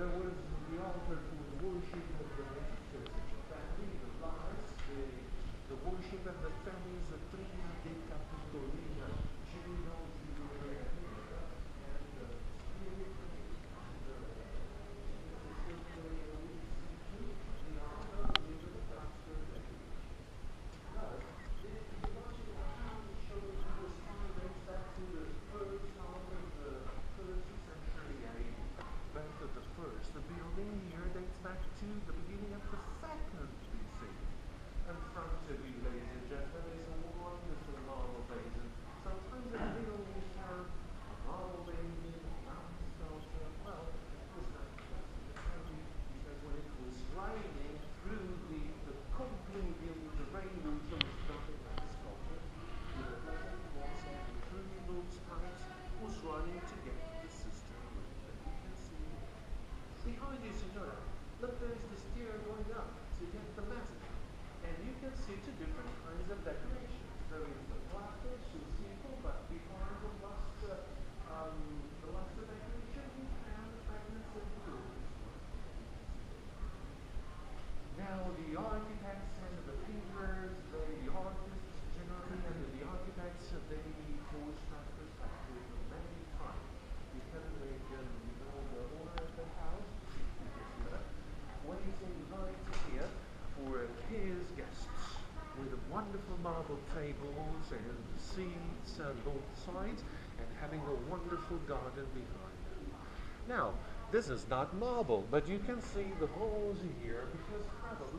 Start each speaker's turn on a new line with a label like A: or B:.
A: there was back to the beginning of the see two different kinds of decoration. There is the platters, you simple, but behind the luster, um, the luster decoration, we found fragments of gold. Now, the architects and the painters, the artists generally, and the architects, uh, they pose that perspective many times. Because they can know the owner of the house, what is invited here for his guests marble tables and seats on both sides and having a wonderful garden behind it. Now, this is not marble, but you can see the holes here because probably